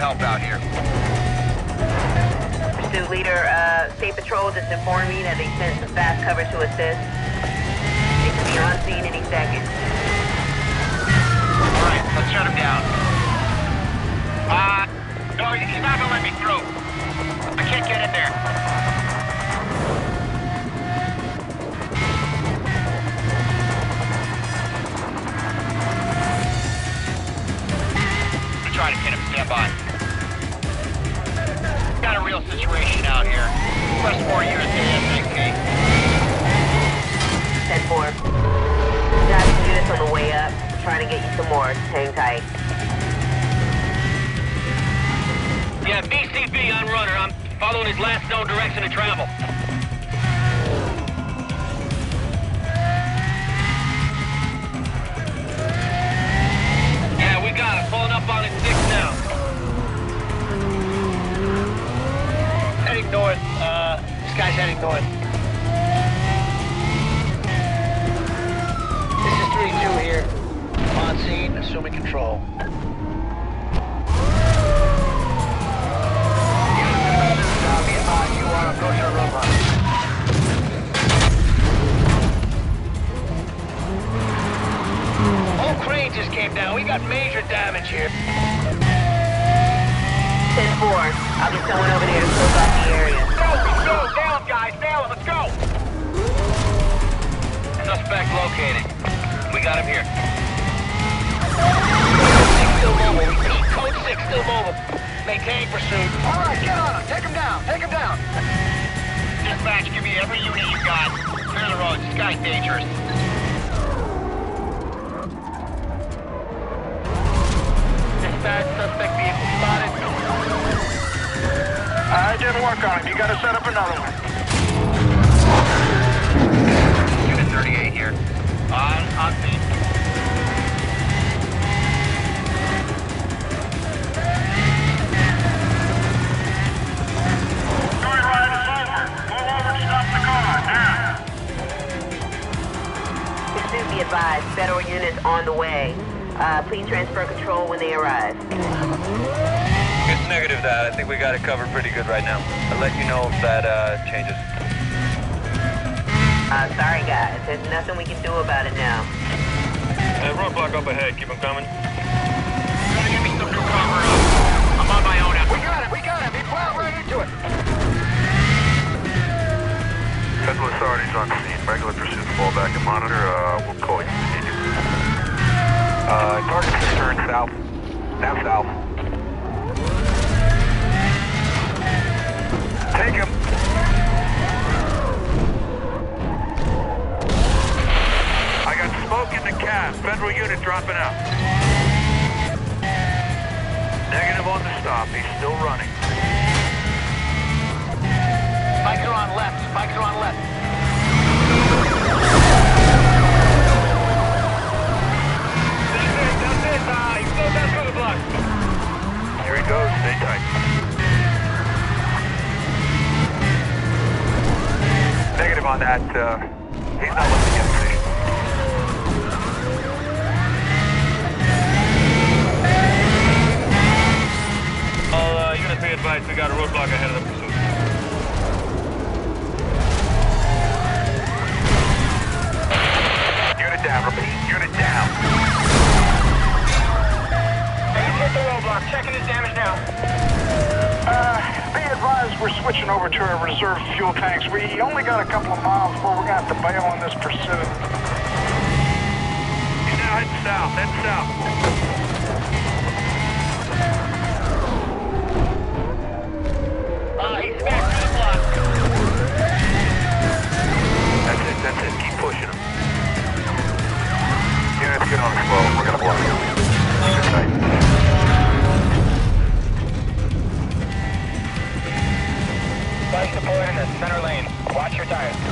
help out here. Pursuit leader, uh, State Patrol just informed me that they sent some fast cover to assist. They could be on scene any second. Real situation out here. Press four units ASAP. 10-4. Got some units on the way up. Trying to get you some more. Hang tight. Yeah, BCB on runner. I'm following his last known direction of travel. This guy's heading north. This is 3-2 here. On scene, assuming control. You are approaching a roadblock. Whole crane just came down. We got major damage here. 10-4. I'll get someone over there to close off the area. Go, go, down, guys, down. Let's go. Suspect located. We got him here. Still mobile. Code six still mobile. Maintain pursuit. All right, get on him. Take him down. Take him down. Dispatch, give me every unit you got. Clear the roads. This guy's dangerous. Dispatch, suspect vehicle spotted. I didn't work on him. You gotta set up another one. 38 here. On, on scene. Joyride is over. Pull over and stop the car, now. Pursuit be advised. Federal units on the way. Uh, please transfer control when they arrive. It's negative that. I think we got it covered pretty good right now. I'll let you know if that uh, changes. Uh, sorry guys. There's nothing we can do about it now. Uh, roadblock up ahead. Keep them coming. Gotta give me some new cover. uh, I'm on my own now. We got it, we got it. He plowed right into it. Federal authorities on scene. Regular pursuit fall back and monitor. Uh, we'll call you. if we need. Uh, target turn south. Now south. Smoke in the cab. Federal unit dropping out. Negative on the stop. He's still running. Spikes are on left. Spikes are on left. That's it, that's it. He's still down through the block. Here he goes. Stay tight. Negative on that. Uh, he's not looking at roadblock. Checking his damage now. Uh, be advised we're switching over to our reserve fuel tanks. We only got a couple of miles before we're gonna have to bail on this pursuit. He's now heading south. Heading south. Watch your tires.